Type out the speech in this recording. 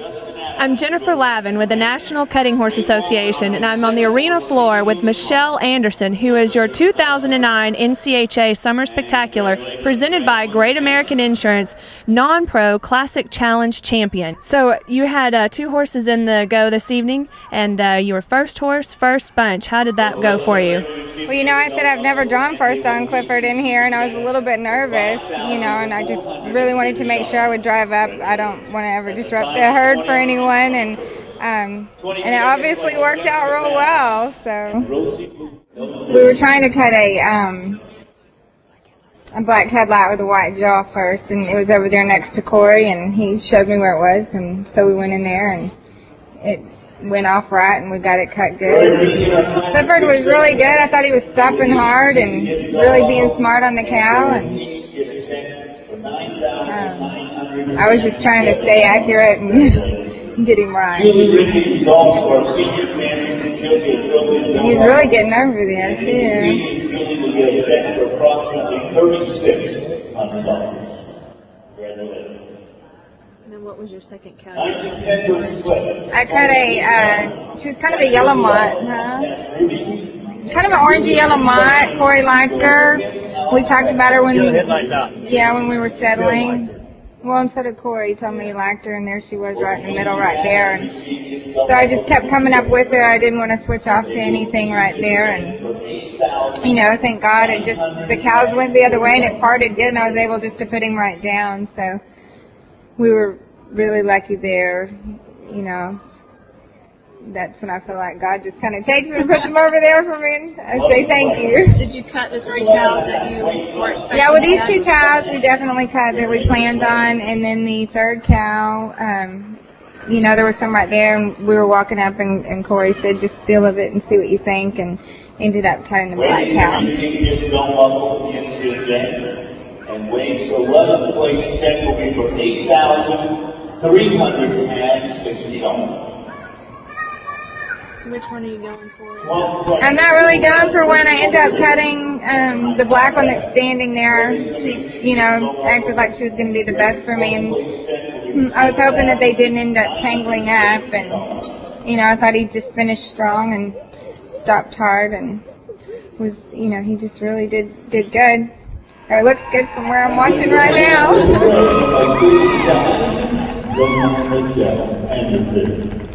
I'm Jennifer Lavin with the National Cutting Horse Association, and I'm on the arena floor with Michelle Anderson, who is your 2009 NCHA Summer Spectacular presented by Great American Insurance Non Pro Classic Challenge Champion. So, you had uh, two horses in the go this evening, and uh, you were first horse, first bunch. How did that go for you? Well, you know, I said I've never drawn first on Clifford in here, and I was a little bit nervous, you know, and I just really wanted to make sure I would drive up. I don't want to ever disrupt the herd for anyone and um, and it obviously worked out real well. So we were trying to cut a um, a black headlight with a white jaw first, and it was over there next to Corey, and he showed me where it was, and so we went in there, and it went off right, and we got it cut good. Clifford was really good. I thought he was stopping hard and really being smart on the cow, and I was just trying to stay accurate and. get him right. He's really getting over there, too. And what was your second cow? I cut a, uh, she was kind of a yellow mott, huh? Kind of an orangey yellow mott. Corey liked her. We talked about her when, yeah, when we were settling. Well, instead of Corey, he told me he liked her, and there she was right in the middle right there. And so I just kept coming up with her. I didn't want to switch off to anything right there. And, you know, thank God it just, the cows went the other way and it parted good, and I was able just to put him right down. So we were really lucky there, you know that's when I feel like God just kind of takes me and puts them over there for me. I say thank you. Did you cut the three cows that you were expecting? Yeah, well, these two cows we definitely cut that we planned on, and then the third cow, um, you know, there was some right there, and we were walking up, and, and Corey said, just feel of it and see what you think, and ended up cutting the black cow. And weighs 11 place check will be for 8,360 dollars. Which one are you going for? I'm not really going for one. I end up cutting um, the black one that's standing there. She, you know, acted like she was going to be the best for me, and I was hoping that they didn't end up tangling up. And you know, I thought he'd just finish strong and stopped hard, and was, you know, he just really did did good. It looks good from where I'm watching right now.